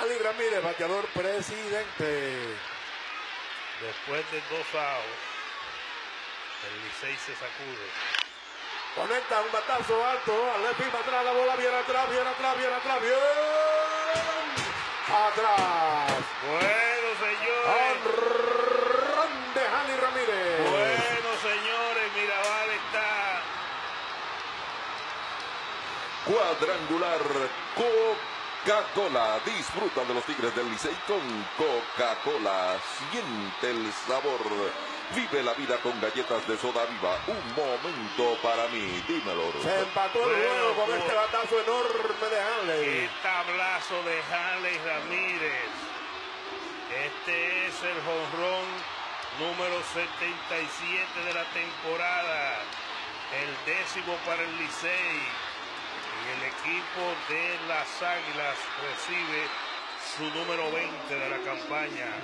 Ali Ramírez, bateador presidente. Después de dos outs, el Licey se sacude. Conecta un batazo alto, al left atrás, la bola viene atrás, viene atrás, viene atrás, bien. Atrás. Bueno, señores. Honrón de Ali Ramírez. Bueno, señores, Mirabal está Cuadrangular Coca-Cola. Disfruta de los Tigres del Licey con Coca-Cola. Siente el sabor. Vive la vida con galletas de soda viva. Un momento para mí. Dímelo. Se empató el Bueno, juego con pues. este batazo enorme de Qué Hanley. tablazo de Harley Ramírez. Este es el jonrón número 77 de la temporada. El décimo para el Licey. Equipo de las Águilas recibe su número 20 de la campaña.